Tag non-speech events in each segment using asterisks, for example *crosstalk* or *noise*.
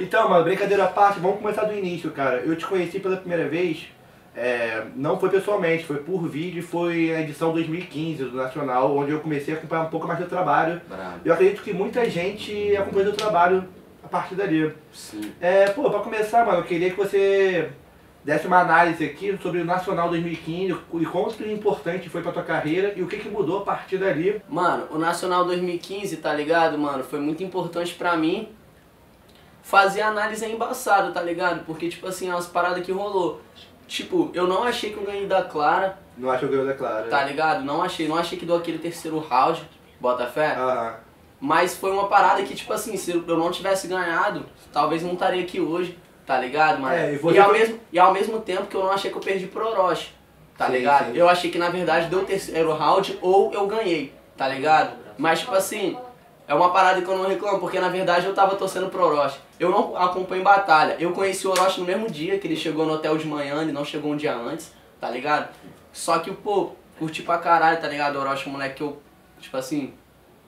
Então, mano, brincadeira à parte, vamos começar do início, cara. Eu te conheci pela primeira vez, é, não foi pessoalmente, foi por vídeo, foi a edição 2015 do Nacional, onde eu comecei a acompanhar um pouco mais do trabalho. Bravo. Eu acredito que muita gente acompanhou o trabalho a partir dali. Sim. É, pô, pra começar, mano, eu queria que você desse uma análise aqui sobre o Nacional 2015 e quanto importante foi pra tua carreira e o que, que mudou a partir dali. Mano, o Nacional 2015, tá ligado, mano? Foi muito importante pra mim. Fazer análise é embaçado, tá ligado? Porque, tipo assim, é umas paradas que rolou. Tipo, eu não achei que eu ganhei da Clara, Não acho que eu ganhei da Clara. tá ligado? Não achei, não achei que deu aquele terceiro round, bota fé. Aham. Mas foi uma parada que, tipo assim, se eu não tivesse ganhado, talvez não estaria aqui hoje, tá ligado, mano? É, e e, ao mesmo, e ao mesmo tempo que eu não achei que eu perdi pro Orochi, tá Sim, ligado? sim. Eu achei que na verdade deu o terceiro round ou eu ganhei, tá ligado? Mas, tipo assim, é uma parada que eu não reclamo, porque na verdade eu tava torcendo pro Orochi. Eu não acompanho batalha. Eu conheci o Orochi no mesmo dia que ele chegou no hotel de manhã, ele não chegou um dia antes, tá ligado? Só que, pô, curti pra caralho, tá ligado? O Orochi é um moleque que eu, tipo assim,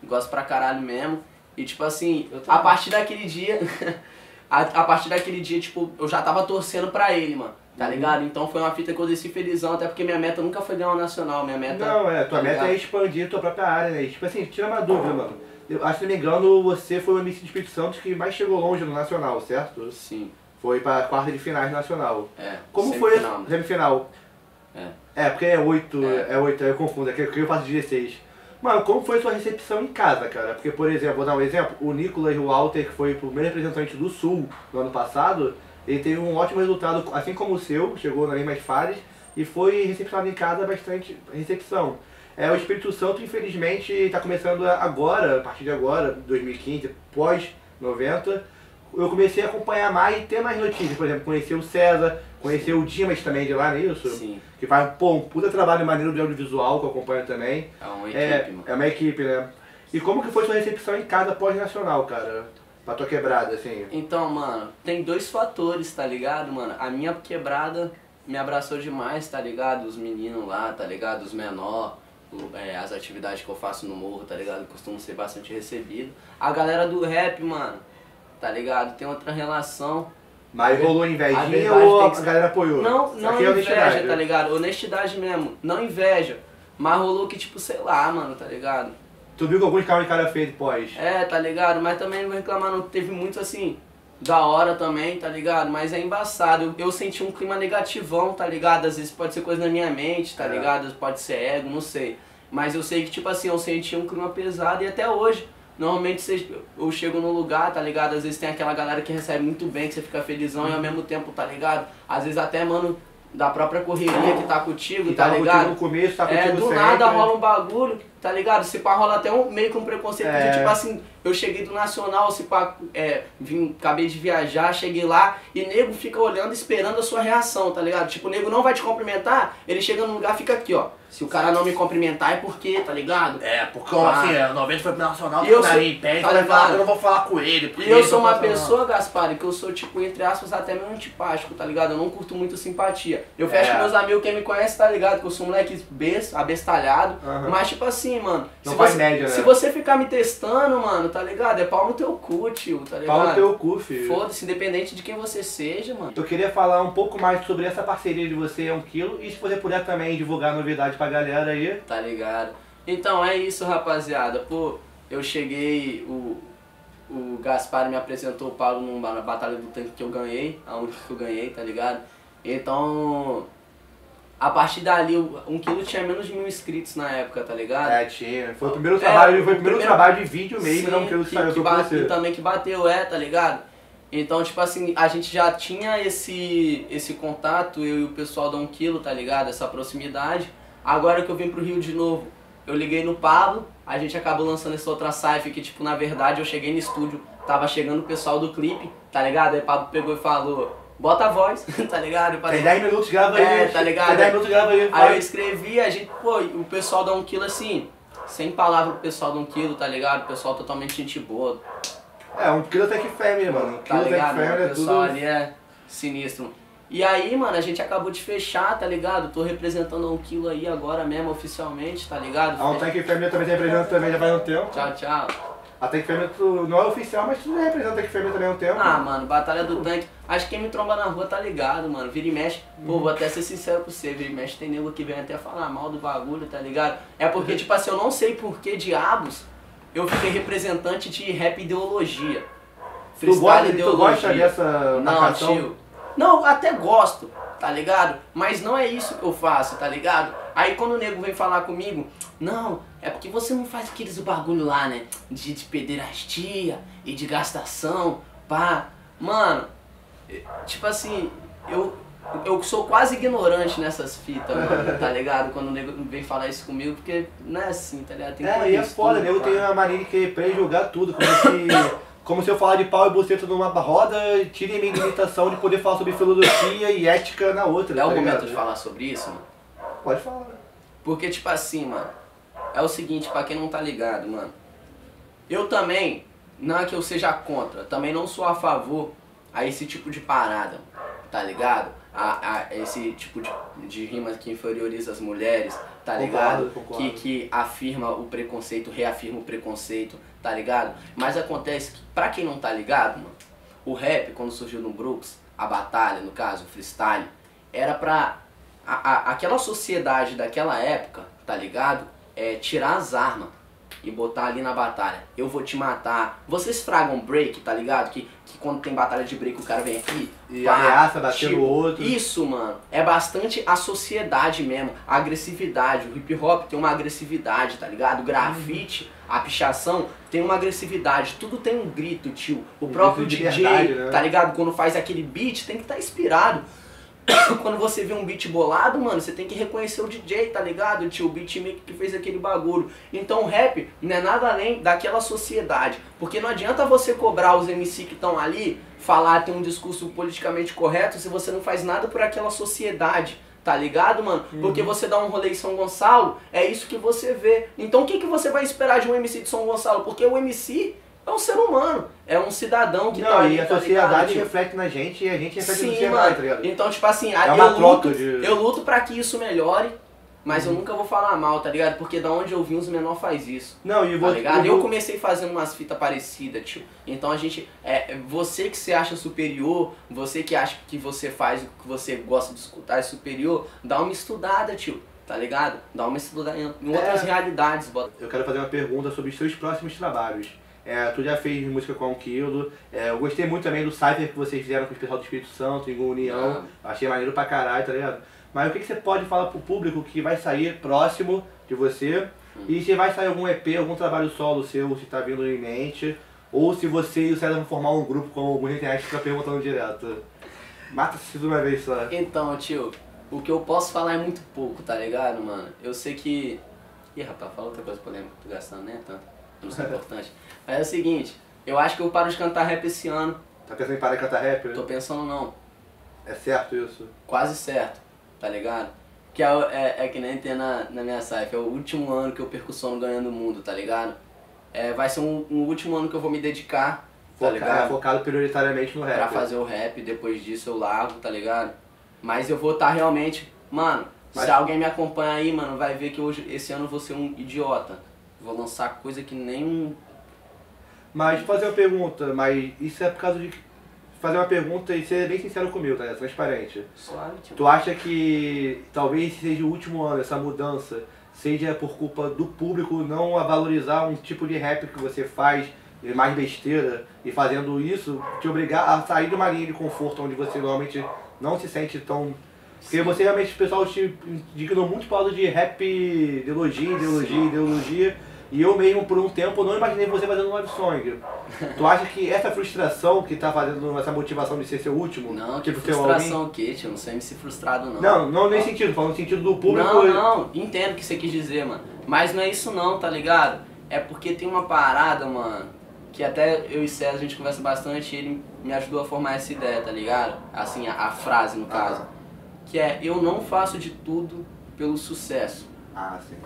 gosto pra caralho mesmo. E tipo assim, a partir daquele dia, *laughs* a, a partir daquele dia, tipo, eu já tava torcendo pra ele, mano. Tá Uhum. ligado? Então foi uma fita que eu desci felizão, até porque minha meta nunca foi ganhar o nacional, minha meta. Não, é, tua tá meta é expandir tua própria área, né? Tipo assim, tira uma dúvida, mano. Eu acho que, se não me engano, você foi o MC do Espírito Santo que mais chegou longe no Nacional, certo? Sim, Foi pra quarta de finais Nacional. é. Como foi semifinal, a né? semifinal? É. É, porque é 8, É. é 8, eu confundo, é que eu faço 16. Mano, como foi sua recepção em casa, cara? Porque, por exemplo, vou dar um exemplo, o Nicolas Walter, que foi o primeiro representante do Sul no ano passado, ele teve um ótimo resultado, assim como o seu, chegou nas mesmas fases, e foi recepcionado em casa bastante recepção. É, o Espírito Santo, infelizmente, está começando agora, a partir de agora, 2015, pós-90, eu comecei a acompanhar mais e ter mais notícias. Por exemplo, conhecer o César, conhecer o Dimas também de lá, não é isso? Sim, Que faz pô, um puta trabalho maneiro de audiovisual que eu acompanho também. é uma equipe, É, mano. é uma equipe, né? E como que foi sua recepção em casa pós-nacional, cara? Pra tua quebrada, assim. Então, mano, tem dois fatores, tá ligado, mano? A minha quebrada me abraçou demais, tá ligado? Os meninos lá, tá ligado? Os menor, é, as atividades que eu faço no morro, tá ligado? Costumo ser bastante recebido. A galera do rap, mano, tá ligado? Tem outra relação. Mas rolou a invejinha verdade ou tem a ser- galera apoiou? Não, não aqui é inveja, tá ligado? Honestidade mesmo. Não inveja. Mas rolou que, tipo, sei lá, mano, tá ligado? Tu viu que alguns caras de cara feio pós? É, tá ligado? Mas também não vou reclamar, não. Teve muito assim, da hora também, tá ligado? Mas é embaçado. Eu, eu senti um clima negativão, tá ligado? Às vezes pode ser coisa na minha mente, tá É. ligado? Pode ser ego, não sei. Mas eu sei que, tipo assim, eu senti um clima pesado e até hoje. Normalmente cê- eu chego num lugar, tá ligado? Às vezes tem aquela galera que recebe muito bem, que você fica felizão e ao mesmo tempo, tá ligado? Às vezes até, mano, da própria correria que tá contigo, Que tá ligado? contigo no começo, tá É, contigo do sempre. nada rola um bagulho, tá ligado? Se pá rola até um meio que um preconceito É. de tipo assim, eu cheguei do Nacional, se pá, é, vim, acabei de viajar, cheguei lá e nego fica olhando, esperando a sua reação, tá ligado? Tipo, o nego não vai te cumprimentar, ele chega num lugar fica aqui, ó. Se o cara não me cumprimentar é porque, tá ligado? É, porque Ah. assim, é, 90 foi pro Nacional, E eu sou- em pé, tá ligado? eu não vou falar com ele. E eu sou uma pessoa, Gaspar, que eu sou, tipo, entre aspas, até meio antipático, tá ligado? Eu não curto muito simpatia. Eu fecho É. com meus amigos, quem me conhece, tá ligado? Que eu sou um moleque besta, abestalhado. Aham. Mas, tipo assim, mano. Não se faz você, média, né? Se você ficar me testando, mano, tá ligado? É pau no teu cu, tio, tá ligado? Pau no teu cu, filho. Foda-se, independente de quem você seja, mano. Eu queria falar um pouco mais sobre essa parceria de você e um quilo e se você puder também divulgar novidade pra galera aí. Tá ligado? Então é isso, rapaziada. Pô, eu cheguei, o, o Gaspar me apresentou o Paulo numa batalha do tanque que eu ganhei, a única que eu ganhei, tá ligado? Então, a partir dali, o- um quilo tinha menos de mil inscritos na época, tá ligado? É, tinha. Foi o primeiro É, trabalho, foi o primeiro, primeiro- trabalho de vídeo mesmo, Sim, não que eu que, saiu que pra bate- você. também que bateu, é, tá ligado? Então, tipo assim, a gente já tinha esse, esse contato, eu e o pessoal da 1 quilo, tá ligado? Essa proximidade. Agora que eu vim pro Rio de novo, eu liguei no Pablo, a gente acabou lançando essa outra saifa que, tipo, na verdade eu cheguei no estúdio, tava chegando o pessoal do clipe, tá ligado? Aí o Pablo pegou e falou, bota a voz, tá ligado? Tem 10 minutos, grava aí. É, tá ligado? Tem 10 minutos, grava aí. Aí eu escrevi, a gente, pô, o pessoal da 1 quilo assim, sem palavra pro pessoal da 1 quilo, tá ligado? O pessoal totalmente gente boa, É, um quilo até que family, mano. Um tá quilo ligado? family mano? é O pessoal tudo... ali é sinistro. E aí, mano, a gente acabou de fechar, tá ligado? Tô representando a 1 quilo aí agora mesmo, oficialmente, tá ligado? A um tanque family também tem presente também já faz um tempo. Tchau, tchau. Até que Fêmea tu não é oficial, mas tu representa Até que Fêmea também há um tempo. Ah, mano, Batalha do Tanque. Acho que quem me tromba na rua tá ligado, mano. Vira e mexe. Pô, vou até ser sincero com você. Vira e mexe tem nego que vem até falar mal do bagulho, tá ligado? É porque, tipo assim, eu não sei por que diabos eu fiquei representante de rap ideologia. tu, gosta, tu gosta dessa Não, tio. Não, até gosto, tá ligado? Mas não é isso que eu faço, tá ligado? Aí quando o nego vem falar comigo, não, é porque você não faz aqueles bagulho lá, né? De, de pederastia e de gastação, pá. Mano, eh, tipo assim, eu, eu sou quase ignorante nessas fitas, mano, tá ligado? Quando o nego vem falar isso comigo, porque não é assim, tá ligado? Tem É, e é foda, nego pá. tem uma mania de querer pré-julgar tudo, como se, *coughs* como se eu falar de pau e buceta numa roda, tirem minha limitação de poder falar sobre filosofia e ética na outra. É o tá momento ligado? de falar sobre isso, mano. Pode falar. Porque, tipo assim, mano, é o seguinte, pra quem não tá ligado, mano. Eu também, não é que eu seja contra, também não sou a favor a esse tipo de parada, tá ligado? A, a esse tipo de, de rima que inferioriza as mulheres, tá Concordo, ligado? concordo. Que, que afirma o preconceito, reafirma o preconceito, tá ligado? Mas acontece que, pra quem não tá ligado, mano, o rap, quando surgiu no Brooks, a batalha, no caso, o freestyle, era pra a, a- aquela sociedade daquela época, tá ligado? É tirar as armas e botar ali na batalha. Eu vou te matar. Vocês fragam break, tá ligado? Que, que quando tem batalha de break o cara vem aqui. E pá, ameaça bater tipo, no outro. Isso, mano. É bastante a sociedade mesmo. A agressividade. O hip hop tem uma agressividade, tá ligado? O grafite, a pichação tem uma agressividade. Tudo tem um grito, tio. O Um próprio DJ, verdade, né? tá ligado? Quando faz aquele beat, tem que estar inspirado. *coughs* Quando você vê um beat bolado, mano, você tem que reconhecer o DJ, tá ligado? Tio, o beatmaker que fez aquele bagulho. Então o rap não é nada além daquela sociedade. Porque não adianta você cobrar os MC que estão ali, falar, ter um discurso politicamente correto, se você não faz nada por aquela sociedade. Tá ligado, mano? Porque você dá um rolê em São Gonçalo, é isso que você vê. Então o que, que você vai esperar de um MC de São Gonçalo? Porque o MC é um ser humano, é um cidadão que Não, tá ali, e a tá sociedade ligado, reflete na gente e a gente reflete na Sim, sociedade, mano. tá ligado? Então, tipo assim, É eu, luto, de- eu luto pra que isso melhore, mas eu nunca vou falar mal, tá ligado? Porque da onde eu vim, os menor faz isso. Não, e Tá vou, ligado? eu Eu vou- comecei fazendo umas fitas parecidas, tio. Então a gente. É, você que se acha superior, você que acha que você faz o que você gosta de escutar é superior, dá uma estudada, tio. Tá ligado? Dá uma estudada em, em outras É. realidades, bota. Eu quero fazer uma pergunta sobre os seus próximos trabalhos. É, tu já fez música com o Quilo. É, eu gostei muito também do Cypher que vocês fizeram com o pessoal do Espírito Santo, em União. Achei maneiro pra caralho, tá ligado? Mas o que, que você pode falar pro público que vai sair próximo de você? E se vai sair algum EP, algum trabalho solo seu, se tá vindo em mente? Ou se você e o César vão formar um grupo, como alguns internet fica perguntando direto. Mata-se de uma vez só. Então, tio, o que eu posso falar é muito pouco, tá ligado, mano? Eu sei que. Ih, rapaz, fala outra coisa polêmica, tô gastando, né? Tanto. Não sei importante. Mas é o seguinte, eu acho que eu paro de cantar rap esse ano. Tá pensando em parar de cantar rap? né? Tô pensando não. É certo isso? Quase certo, tá ligado? Que é, é, é que nem tem na, na minha site, é o último ano que eu percussiono ganhando o mundo, tá ligado? É, vai ser um, um último ano que eu vou me dedicar, tá Focar- ligado? focado prioritariamente no rap. Pra fazer o rap, depois disso eu largo, tá ligado? Mas eu vou estar realmente. Mano, Mas- se alguém me acompanha aí, mano, vai ver que hoje, esse ano eu vou ser um idiota. Vou lançar coisa que nem um. Mas fazer uma pergunta, mas isso é por causa de. Fazer uma pergunta e ser bem sincero comigo, tá? Transparente. Suave, tipo. Tu acha que talvez seja o último ano, essa mudança, seja por culpa do público não a valorizar um tipo de rap que você faz, mais besteira, e fazendo isso, te obrigar a sair de uma linha de conforto onde você normalmente não se sente tão. Porque você realmente, o pessoal te indignou muito por causa de rap, ideologia, ideologia, ideologia. E eu mesmo, por um tempo, não imaginei você fazendo um love song. tu acha que essa frustração que tá fazendo essa motivação de ser seu último? Não, que tipo, frustração o quê, tio? Não sou MC frustrado, não. não, não nesse sentido, falando no sentido do público. Não, não, entendo o que você quis dizer, mano. Mas não é isso não, tá ligado? É porque tem uma parada, mano, que até eu e César a gente conversa bastante e ele me ajudou a formar essa ideia, tá ligado? Assim, a, a frase no caso. Que é, eu não faço de tudo pelo sucesso. Ah, sim.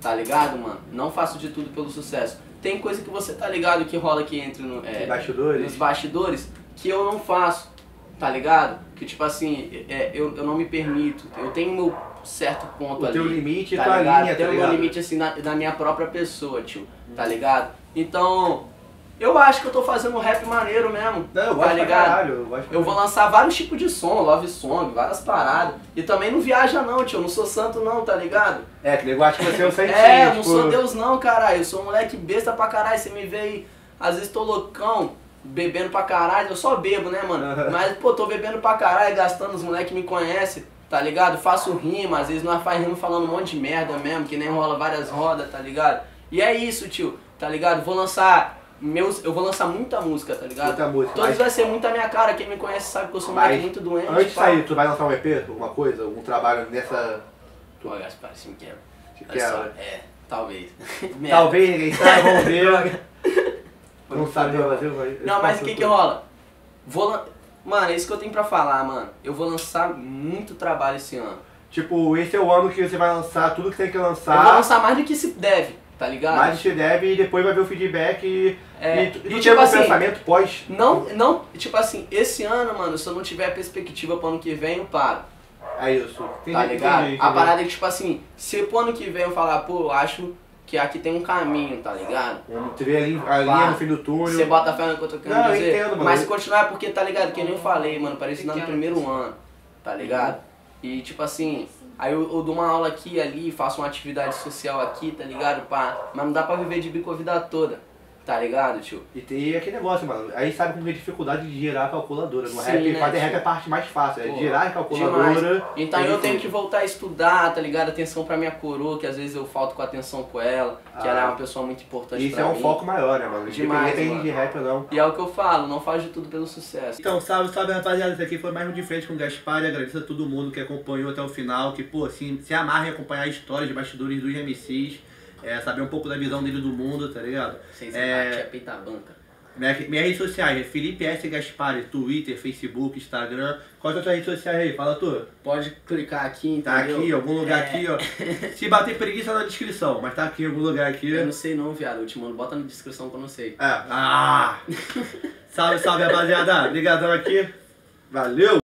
Tá ligado, mano? Não faço de tudo pelo sucesso. Tem coisa que você tá ligado que rola aqui entre no, é, Bastidores? nos bastidores que eu não faço, tá ligado? Que tipo assim, é, eu, eu não me permito. Eu tenho meu certo ponto O ali. teu limite tá ligado? linha, Tem tá o meu ligado? limite assim na, da minha própria pessoa, tio. Tá ligado? Então, eu acho que eu tô fazendo um rap maneiro mesmo. Não, eu tá gosto ligado? caralho. Eu, gosto Eu vou lançar vários tipos de som, love song, várias paradas. E também não viaja não, tio. Eu não sou santo não, tá ligado? É, que negócio que você é o santinho, É, eu não tipo... sou Deus não, caralho. Eu sou um moleque besta pra caralho. Você me vê aí, às vezes tô loucão, bebendo pra caralho. Eu só bebo, né, mano? Mas, pô, tô bebendo pra caralho, gastando, os moleques me conhecem, tá ligado? Faço rima, às vezes nós faz rima falando um monte de merda mesmo, que nem rola várias rodas, tá ligado? E é isso, tio, tá ligado? Vou lançar meus. Eu vou lançar muita música, tá ligado? Muita música, Todos mas- vai ser muito a minha cara. Quem me conhece sabe que eu sou Mas, moleque muito doente. Antes de sair, tu vai lançar um EP, alguma coisa? Algum trabalho nessa... Pô, Gaspar, se me quebra. que Olha só, quer? É, talvez. *laughs* Talvez ninguém saiba, *laughs* vamos ver. Não sabe o Brasil. Não, mas o que que rola? Vou lan... Mano, é isso que eu tenho pra falar, mano. Eu vou lançar muito trabalho esse ano. Tipo, esse é o ano que você vai lançar tudo que tem que lançar. Eu vou lançar mais do que se deve, tá ligado? mais te deve e depois vai ver o feedback e. É, e, tu- e e tu tipo algum assim, pensamento pós. Não, não, tipo assim, esse ano, mano, se eu não tiver perspectiva pro ano que vem, eu paro. É isso. Entendi, tá ligado? entendi, A entendi. parada é que, tipo assim, se pro ano que vem eu falar, pô, eu acho que aqui tem um caminho, tá ligado? Vamos ter a linha, a linha no fim do túnel. Você bota fé no que eu tô querendo Não, eu dizer. entendo, mano. Mas se continuar é porque, tá ligado? Que nem eu falei, mano, parece no primeiro ano, tá ligado? E tipo assim, aí eu, eu dou uma aula aqui ali, faço uma atividade social aqui, tá ligado? Pá. Mas não dá pra viver de bico a vida toda, tá ligado, tio? E tem aquele negócio, mano. Aí sabe como é a dificuldade de girar a calculadora. No Sim, rap, né, fazer rap é a parte mais fácil. É Pô, girar a calculadora. Demais. Então é eu tenho que voltar a estudar, tá ligado? Atenção pra minha coroa, que às vezes eu falto com atenção com ela, que Ah. ela é uma pessoa muito importante Isso pra é um mim. foco maior, né, mano? Demais, Independente mano. de rap ou não. E é o que eu falo, não faz de tudo pelo sucesso. Então, salve, salve rapaziada, esse aqui foi mais um de frente com o Gaspar e agradeço a todo mundo que acompanhou até o final, que pô, assim, se amarra em acompanhar a história de bastidores dos MCs, é, saber um pouco da visão dele do mundo, tá ligado? Sem É. peita a banca. Minha, minhas redes sociais é Felipe S. Gaspar, Twitter, Facebook, Instagram. Quais são as tuas redes sociais aí? Fala tu. Pode clicar aqui, Tá entendeu? aqui, em algum lugar É. aqui, ó. Se bater preguiça na descrição, mas tá aqui em algum lugar aqui. Eu não sei não, viado. Eu te mando, bota na descrição que eu não sei. É. Ah! *laughs* salve, salve rapaziada. Obrigadão aqui. Valeu!